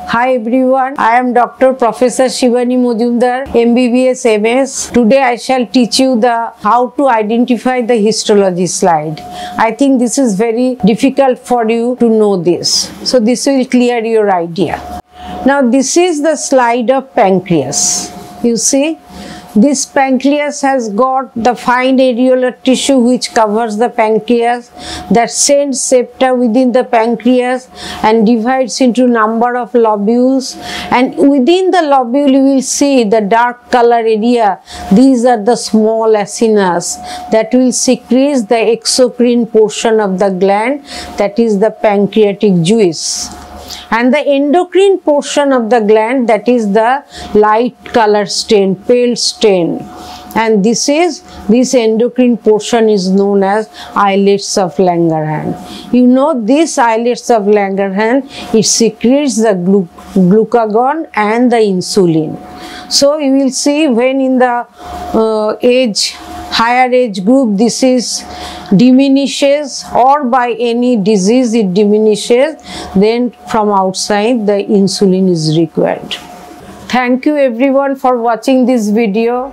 Hi everyone, I am Dr. Professor Sibani Mojumdar, MBBS MS. Today I shall teach you the how to identify the histology slide. I think this is very difficult for you to know this. So this will clear your idea. Now this is the slide of pancreas. You see this pancreas has got the fine areolar tissue which covers the pancreas that sends septa within the pancreas and divides into number of lobules. And within the lobule you will see the dark color area. These are the small acinas that will secrete the exocrine portion of the gland that is the pancreatic juice and the endocrine portion of the gland that is the light color stain pale stain and this is this endocrine portion is known as islets of Langerhans. You know this islets of Langerhans it secretes the glu glucagon and the insulin. So you will see when in the uh, age higher age group this is diminishes or by any disease it diminishes then from outside the insulin is required. Thank you everyone for watching this video.